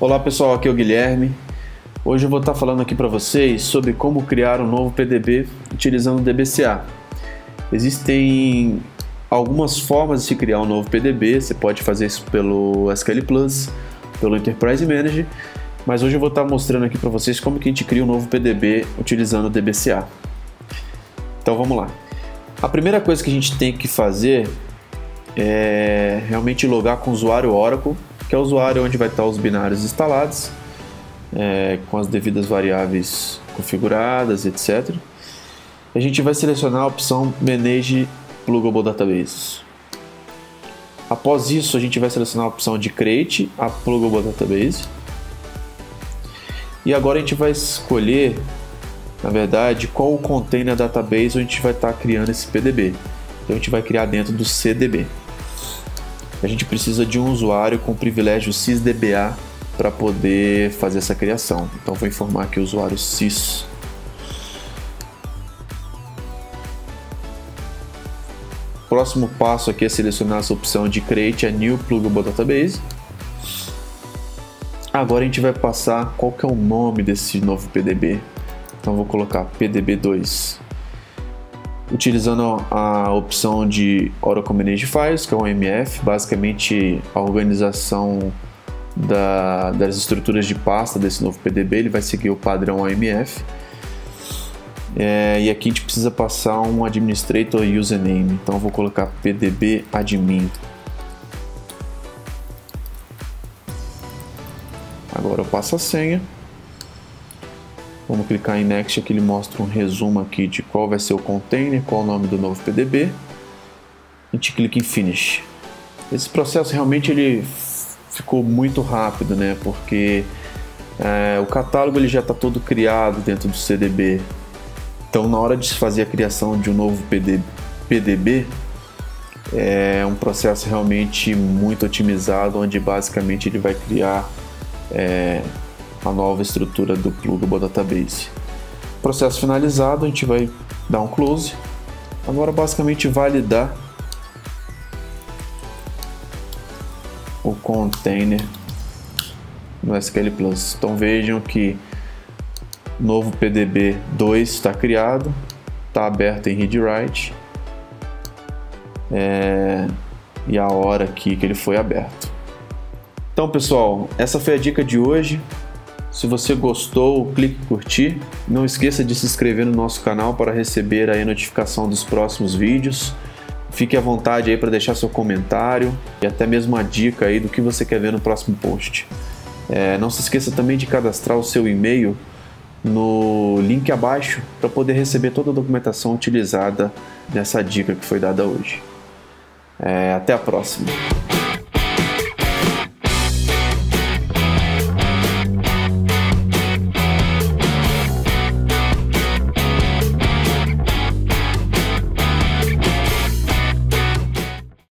Olá pessoal, aqui é o Guilherme. Hoje eu vou estar falando aqui para vocês sobre como criar um novo PDB utilizando o DBCA. Existem algumas formas de se criar um novo PDB, você pode fazer isso pelo SQL Plus, pelo Enterprise Manager, mas hoje eu vou estar mostrando aqui para vocês como que a gente cria um novo PDB utilizando o DBCA. Então vamos lá. A primeira coisa que a gente tem que fazer é realmente logar com o usuário Oracle, que é o usuário onde vai estar os binários instalados, é, com as devidas variáveis configuradas, etc. A gente vai selecionar a opção Manage Pluggable Databases. Após isso, a gente vai selecionar a opção de Create a Pluggable Database. E agora a gente vai escolher, na verdade, qual o container database onde a gente vai estar criando esse PDB. Então a gente vai criar dentro do CDB a gente precisa de um usuário com privilégio sysdba para poder fazer essa criação. Então vou informar aqui o usuário sys. Próximo passo aqui é selecionar essa opção de Create a New Pluggable Database. Agora a gente vai passar qual que é o nome desse novo PDB. Então vou colocar PDB2 utilizando a opção de Oracle Manage Files, que é o OMF, basicamente a organização da, das estruturas de pasta desse novo PDB, ele vai seguir o padrão OMF. É, e aqui a gente precisa passar um administrator username, então vou colocar pdb admin. Agora eu passo a senha. Vamos clicar em Next, aqui ele mostra um resumo aqui de qual vai ser o container, qual o nome do novo PDB. A gente clica em Finish. Esse processo realmente ele ficou muito rápido, né? Porque é, o catálogo ele já está todo criado dentro do CDB. Então, na hora de fazer a criação de um novo PD, PDB, é um processo realmente muito otimizado, onde basicamente ele vai criar é, a nova estrutura do Plugable Database. Processo finalizado, a gente vai dar um close. Agora basicamente validar o container no SQL Plus. Então vejam que novo PDB 2 está criado, está aberto em read write é, e a hora aqui que ele foi aberto. Então pessoal, essa foi a dica de hoje. Se você gostou, clique em curtir. Não esqueça de se inscrever no nosso canal para receber a notificação dos próximos vídeos. Fique à vontade aí para deixar seu comentário e até mesmo uma dica aí do que você quer ver no próximo post. É, não se esqueça também de cadastrar o seu e-mail no link abaixo para poder receber toda a documentação utilizada nessa dica que foi dada hoje. É, até a próxima!